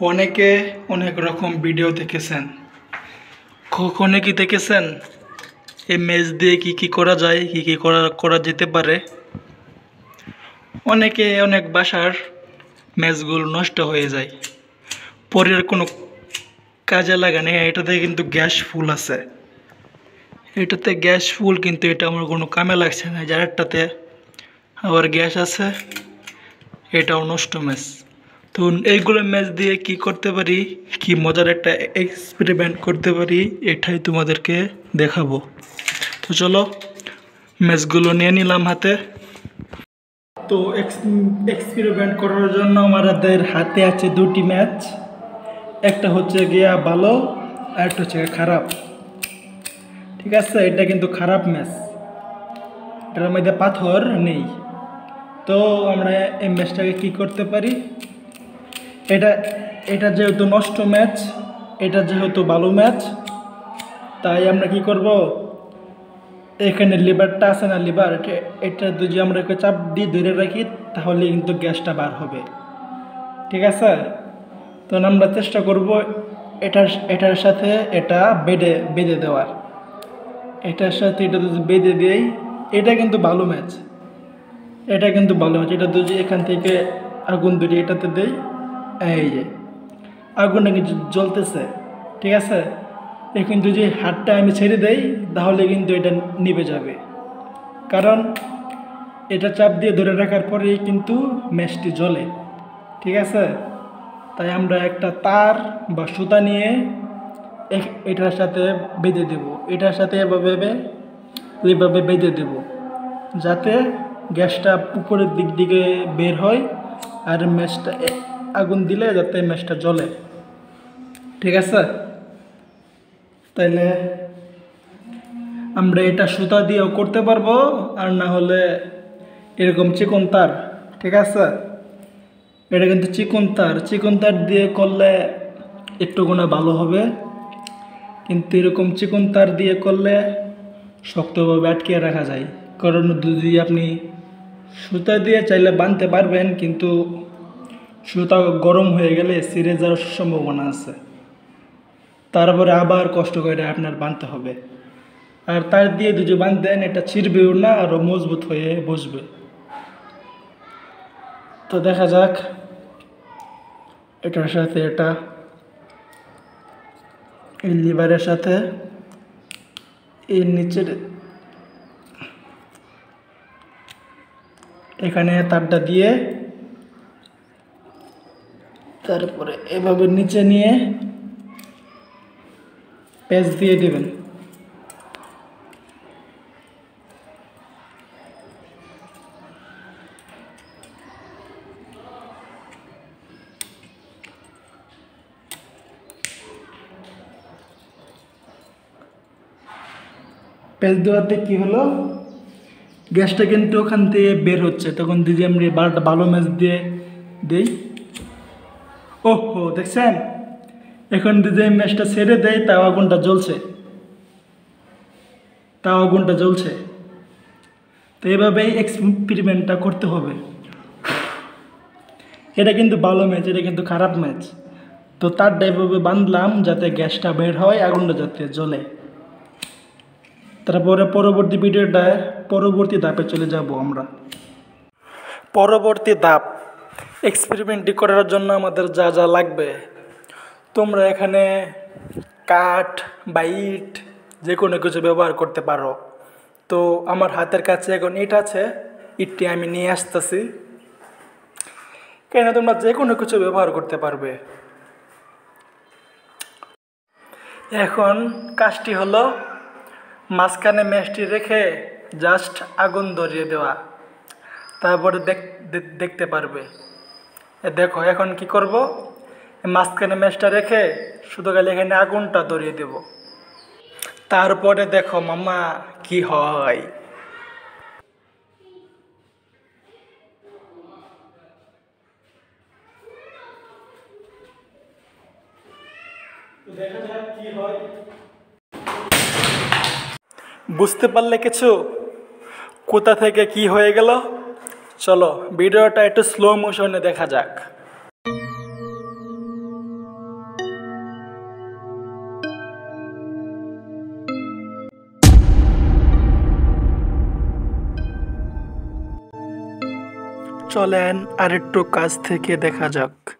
অনেকে অনেক রকম ভিডিও দেখেছেন। কখনো কি দেখেছেন? এই ম্যাচ দিয়ে কি কি করা যায়, কি কি করা করা যেতে পারে? অনেকে অনেক বাসার ম্যাচগুলো নষ্ট হয়ে যায়। পরের কোনো কাজে লাগে না এটাতে কিন্তু গ্যাস ফুল আছে। এটাতে গ্যাস ফুল কিন্তু এটা আমার কোনো কামে লাগছে না যারটাতে আবার গ্যাস আছে, এটাও নষ্ট ম্যাচ তো এইগুলো ম্যাচ দিয়ে কি করতে পারি? কি মজার একটা এক্সপেরিমেন্ট করতে পারি? এটাই তোমাদেরকে দেখাবো। তো চলো ম্যাচগুলো নিয়ে নিলাম হাতে। তো এক্সপেরিমেন্ট করার জন্য আমাদের হাতে আছে দুটি ম্যাচ একটা হচ্ছে গিয়া ভালো, আর একটা হচ্ছে খারাপ। ঠিক আছে? এটা কিন্তু খারাপ ম্যাচ এটার মধ্যে পাথর নেই। তো আমরা এই ম্যাচটাকে কি করতে পারি? এটা এটা যেহেতু নষ্ট ম্যাচ, এটা যেহেতু ভালো ম্যাচ, তাই আমরা কি করব? এখানে লিভারটা আছে না লিভার এটা যদি আমরা চাপ দিয়ে ধরে রাখি, তাহলে কিন্তু গ্যাসটা বার হবে। ঠিক আছে? তো আমরা চেষ্টা করব এটার এটার সাথে এটা বেঁধে বেঁধে দেওয়ার। এটার সাথে এটা যদি বেঁধে দেই, এটা কিন্তু ভালো ম্যাচ। এটা কিন্তু ভালো ম্যাচ। এটা যদি এখান থেকে আগুন ধরি এটাতে দেই এই যে আগুনটা কিন্তু জ্বলতেছে, ঠিক আছে? এখন যদি হাতটা আমি ছেড়ে দেই, তাহলে কিন্তু এটা নিভে যাবে। কারণ এটা চাপ দিয়ে ধরে রাখার পরেই কিন্তু ম্যাচটি জ্বলে, ঠিক আছে? তাই আমরা একটা তার বা সুতা নিয়ে এটার সাথে বেঁধে দেব। এটার সাথে এভাবে এইভাবে বেঁধে দেব, যাতে গ্যাসটা উপরের দিক দিকে বের হয় আর ম্যাচটা আগুন দিলে যাতে ম্যাচটা জ্বলে। ঠিক আছে? তাইলে আমরা এটা সুতা দিয়েও করতে পারব, আর না হলে এরকম চিকন তার, ঠিক আছে? এটা কিন্তু চিকন তার। চিকন তার দিয়ে করলে একটু গুণা ভালো হবে। কিন্তু এরকম চিকন তার দিয়ে করলে শক্তভাবে আটকিয়ে রাখা যায়। কারণ যদি আপনি সুতা দিয়ে চাইলে বাঁধতে পারবেন, কিন্তু সুতা গরম হয়ে গেলে সিরে যাওয়ার সম্ভাবনা আছে। তারপরে আবার কষ্ট করে আপনার বাঁধতে হবে। আর তার দিয়ে যদি বাঁধতেন এটা ছিঁড়বেও না আরও মজবুত হয়ে বসবে। তো দেখা যাক, এটার সাথে এটা, এই লিভারের সাথে, এই নিচের, এখানে তারটা দিয়ে তারপরে এভাবে নিচে নিয়ে পেঁচ দিয়ে দিবেন। পেঁচ দেওয়াতে কী হলো? গ্যাসটা কিন্তু ওখান থেকে বের হচ্ছে। তখন যদি আমি বারোটা ভালো ম্যাচ দিয়ে দিই ও হো দেখছেন? এখন যদি ম্যাচটা ছেড়ে দেয় তাও আগুনটা জ্বলছে। তাও আগুনটা জ্বলছে। তো এইভাবেই এক্সপেরিমেন্টটা করতে হবে। এটা কিন্তু ভালো ম্যাচ, এটা কিন্তু খারাপ ম্যাচ। তো তারটা এভাবে বাঁধলাম যাতে গ্যাসটা বের হয়, আগুনটা যাতে জ্বলে। তারপরে পরবর্তী ভিডিওটায় পরবর্তী ধাপে চলে যাব আমরা। পরবর্তী ধাপ। এক্সপেরিমেন্টটি করার জন্য আমাদের যা যা লাগবে। তোমরা এখানে কাঠ বা ইট যে কোনো কিছু ব্যবহার করতে পারো। তো আমার হাতের কাছে এখন ইট আছে, ইটটি আমি নিয়ে আসতেছি। কেন তোমরা যে কোনো কিছু ব্যবহার করতে পারবে। এখন কাজটি হলো মাঝখানে ম্যাচটি রেখে জাস্ট আগুন ধরিয়ে দেওয়া। তারপরে দেখতে পারবে। দেখো, এখন কি করব? মাঝখানে ম্যাচটা রেখে শুধু গেলে এখানে আগুনটা ধরিয়ে দেব। তারপরে দেখো মামা কি হয়? কি বুঝতে পারলে কিছু? কোথা থেকে কি হয়ে গেল? চলো ভিডিওটা একটু স্লো মোশনে দেখা যাক। চলেন আর একটু কাছ থেকে দেখা যাক।